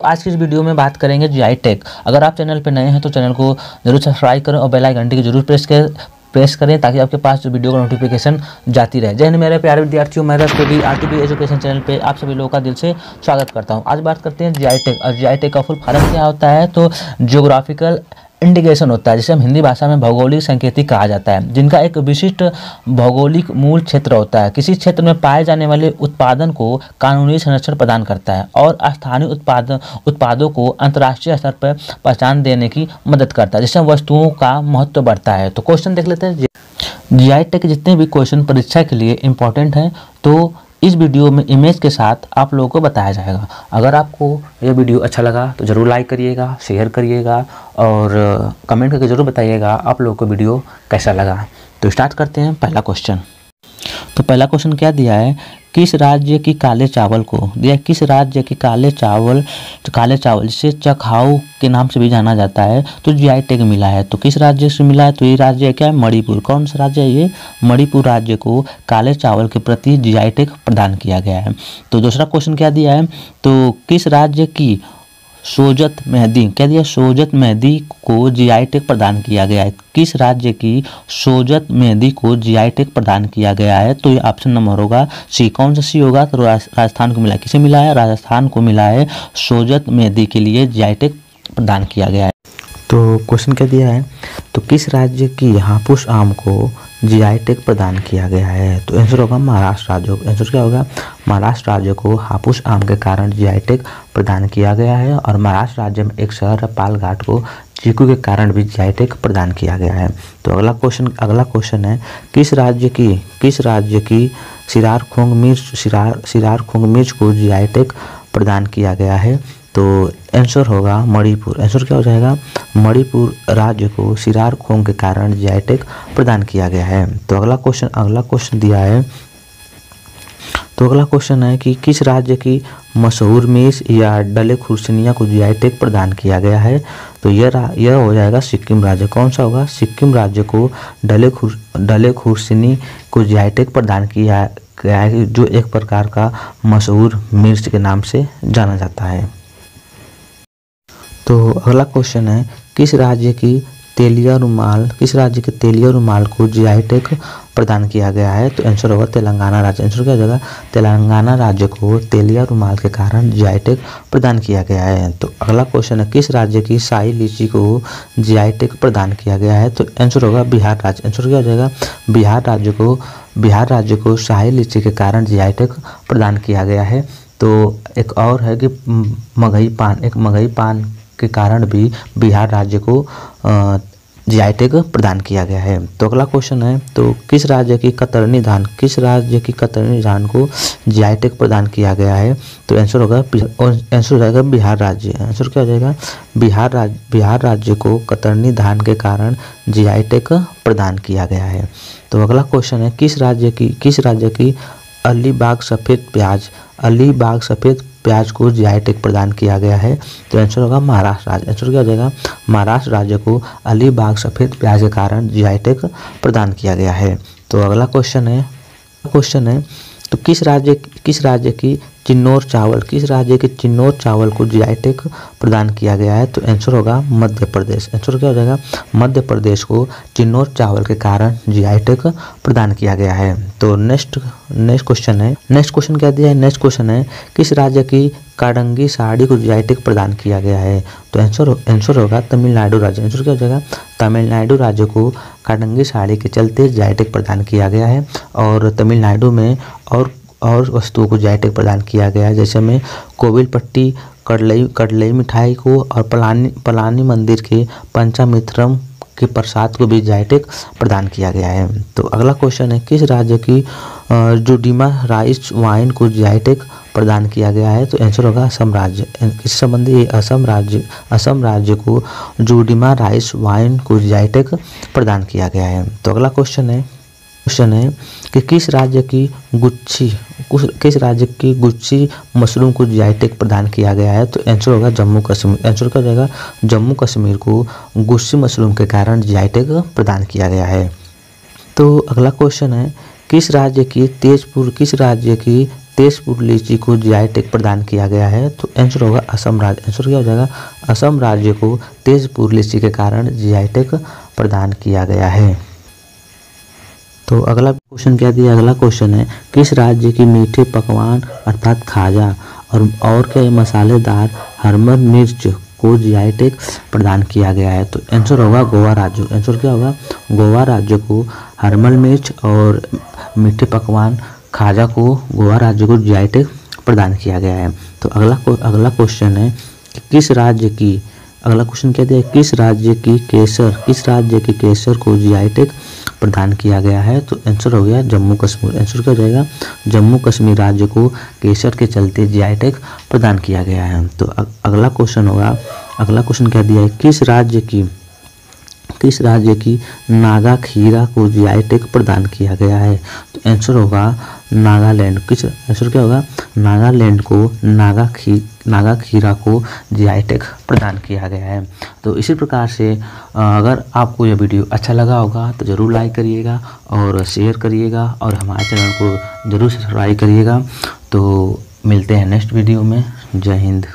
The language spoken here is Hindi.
आज की इस वीडियो में बात करेंगे जी आई टेक अगर आप चैनल पर नए हैं तो चैनल को ज़रूर सब्सक्राइब करें और बेल आइकन की ज़रूर प्रेस करें प्रेस करें ताकि आपके पास जो वीडियो का नोटिफिकेशन जाती रहे। हिंद मेरे प्यारे विद्यार्थियों मेरा भी आर टी एजुकेशन चैनल पे आप सभी लोगों का दिल से स्वागत करता हूँ। आज बात करते हैं जी आई टेक और जी आई टेक का फुल फॉर्म क्या होता है? तो जियोग्राफिकल इंडिकेशन होता है, जिसे हम हिंदी भाषा में भौगोलिक संकेतिक कहा जाता है, जिनका एक विशिष्ट भौगोलिक मूल क्षेत्र होता है। किसी क्षेत्र में पाए जाने वाले उत्पादन को कानूनी संरक्षण प्रदान करता है और स्थानीय उत्पाद, उत्पादों को अंतर्राष्ट्रीय स्तर पर पहचान देने की मदद करता है, जिससे वस्तुओं का महत्व बढ़ता है। तो क्वेश्चन देख लेते हैं। जी आई टेक जितने भी क्वेश्चन परीक्षा के लिए इम्पोर्टेंट हैं तो इस वीडियो में इमेज के साथ आप लोगों को बताया जाएगा। अगर आपको यह वीडियो अच्छा लगा तो ज़रूर लाइक करिएगा शेयर करिएगा, और कमेंट करके ज़रूर बताइएगा आप लोगों को वीडियो कैसा लगा। तो स्टार्ट करते हैं पहला क्वेश्चन तो पहला क्वेश्चन क्या दिया है? किस राज्य की काले चावल को? दिया किस राज्य की काले चावल काले चावल, जिसे चखाऊ के नाम से भी जाना जाता है तो जीआई टैग मिला है। तो किस राज्य से मिला है? तो ये राज्य क्या? है मणिपुर। कौन सा राज्य है ये? मणिपुर राज्य को काले चावल के प्रति जीआई टैग प्रदान किया गया है। तो दूसरा क्वेश्चन क्या दिया है? तो किस राज्य की सोजत मेहदी। कह दिया, सोजत मेहदी को जीआई टेक प्रदान किया गया है। किस राज्य की सोजत मेहदी को जीआई टेक प्रदान किया गया है? तो ये ऑप्शन नंबर होगा सी कौन सा सी होगा? तो राजस्थान को मिला किसे मिला है? राजस्थान को मिला है सोजत मेहदी के लिए जीआई टेक प्रदान किया गया है। तो क्वेश्चन क्या दिया है? तो किस राज्य की हापुस आम को जीआई टैग प्रदान किया गया है? तो आंसर होगा महाराष्ट्र राज्य। आंसर क्या होगा? महाराष्ट्र राज्य को हापुस आम के कारण जीआई टैग प्रदान किया गया है और महाराष्ट्र राज्य में एक शहर, पालघाट को चीकू के कारण भी जीआई टैग प्रदान किया गया है। तो अगला क्वेश्चन अगला क्वेश्चन है, किस राज्य की, किस राज्य की सिरार खोंग मिर्च सिरार सिरार खोंग मिर्च को जीआई टैग प्रदान किया गया है? तो आंसर होगा मणिपुर। आंसर क्या हो जाएगा? मणिपुर राज्य को सिरार खोंग के कारण टैग प्रदान किया गया है। तो अगला क्वेश्चन अगला क्वेश्चन दिया है। तो अगला क्वेश्चन है कि किस राज्य की मशहूर मेज या डले खुर्सनिया को जीआई टैग प्रदान किया गया है? तो यह यह हो जाएगा सिक्किम राज्य। कौन सा होगा? सिक्किम राज्य को डले खुर, डले खुर्सनी को जीआई टैग प्रदान किया गया है, जो एक प्रकार का मशहूर मिर्च के नाम से जाना जाता है। तो अगला क्वेश्चन है, किस राज्य की तेलिया रुमाल, किस राज्य के तेलिया रुमाल को जीआई टैग प्रदान किया गया है? तो आंसर होगा तेलंगाना राज्य। आंसर क्या जाएगा? तेलंगाना राज्य को तेलिया रुमाल के कारण जीआई टैग प्रदान किया गया है। तो अगला क्वेश्चन है, किस राज्य की शाही लीची को जीआई टैग प्रदान किया गया है? तो आंसर होगा बिहार राज्य। आंसर क्या जाएगा? बिहार राज्य को, बिहार राज्य को शाही लीची के कारण जीआई टैग प्रदान किया गया है। तो एक और है कि मगही पान, एक मगही पान के कारण भी बिहार राज्य को जीआई टैग प्रदान किया गया है। तो अगला क्वेश्चन है तो किस राज्य की कतरनी धान किस राज्य की कतरनी धान को जीआई टैग प्रदान किया गया है? तो आंसर होगा आंसर हो जाएगा बिहार राज्य। आंसर क्या हो जाएगा? बिहार राज्य बिहार राज्य को कतरनी धान के कारण जीआई टैग प्रदान किया गया है। तो अगला क्वेश्चन है, किस राज्य की, किस राज्य की अलीबाग सफ़ेद प्याज अलीबाग सफ़ेद प्याज को जीआई टैग प्रदान किया गया है तो आंसर होगा महाराष्ट्र राज्य। आंसर क्या हो जाएगा, महाराष्ट्र राज्य को अलीबाग सफ़ेद प्याज के कारण जीआई टैग प्रदान किया गया है। तो अगला क्वेश्चन है क्वेश्चन है तो किस राज्य किस राज्य की चिन्नौर चावल किस राज्य के चिन्नौर चावल को टैग प्रदान किया गया है तो आंसर होगा मध्य प्रदेश। आंसर क्या हो जाएगा? मध्य प्रदेश को चिन्नौर चावल के कारण टैग प्रदान किया गया है। तो नेक्स्ट नेक्स्ट क्वेश्चन है। नेक्स्ट क्वेश्चन क्या दिया है? नेक्स्ट क्वेश्चन है, किस राज्य की काडंगी साड़ी को टैग प्रदान किया गया है? तो आंसर आंसर होगा तमिलनाडु राज्य। आंसर क्या हो जाएगा? तमिलनाडु राज्य को काडंगी साड़ी के चलते टैग प्रदान किया गया है, और तमिलनाडु में और और वस्तुओं को टैग प्रदान किया गया। है जैसे में कोविल पट्टी, कड़लई कड़लई मिठाई को और पलानी पलानी मंदिर के पंचामित्रम के प्रसाद को भी जायटेक प्रदान किया गया है। तो अगला क्वेश्चन है, किस राज्य की जुडिमा राइस वाइन को जायटेक प्रदान किया गया है? तो आंसर होगा असम राज्य। इस संबंधी असम राज्य असम राज्य को जुडिमा राइस वाइन को जायटेक प्रदान किया गया है। तो अगला क्वेश्चन है क्वेश्चन है कि किस राज्य की गुच्छी किस राज्य की गुच्छी मशरूम को टैग प्रदान किया गया है? तो आंसर होगा जम्मू कश्मीर। आंसर क्या जाएगा जम्मू कश्मीर को गुच्छी मशरूम के कारण टैग प्रदान किया गया है। तो अगला क्वेश्चन है, किस राज्य की तेजपुर, किस राज्य की तेजपुर लीची को जीआई टैग प्रदान किया गया है? तो आंसर होगा असम राज्य। आंसर क्या हो जाएगा? असम राज्य को तेजपुर लीची के कारण जीआई टैग प्रदान किया गया है। तो अगला क्वेश्चन क्या दिया? अगला क्वेश्चन है, किस राज्य की मीठे पकवान अर्थात खाजा और और क्या मसालेदार हरमन मिर्च को जीआई प्रदान किया गया है? तो आंसर होगा गोवा राज्य। आंसर क्या होगा? गोवा राज्य को हरमल मिर्च और मीठे पकवान खाजा को गोवा राज्य को जीआई प्रदान किया गया है। तो अगला अगला क्वेश्चन है कि किस राज्य की, अगला क्वेश्चन क्या दिया? किस राज्य की केसर, किस राज्य के केसर को जीआई प्रदान किया गया है तो आंसर हो गया जम्मू कश्मीर। आंसर क्या हो जाएगा? जम्मू कश्मीर राज्य को केसर के चलते टैग प्रदान किया गया है। तो अगला क्वेश्चन होगा, अगला क्वेश्चन क्या दिया है, किस राज्य की किस राज्य की नागा खीरा को जीआई टैग प्रदान किया गया है। तो आंसर होगा नागालैंड। किस आंसर क्या होगा? नागालैंड को नागा खी, नागा खीरा को जीआई टैग प्रदान किया गया है। तो इसी प्रकार से अगर आपको यह वीडियो अच्छा लगा होगा तो ज़रूर लाइक करिएगा और शेयर करिएगा और हमारे चैनल को ज़रूर सब्सक्राइब करिएगा। तो मिलते हैं नेक्स्ट वीडियो में। जय हिंद।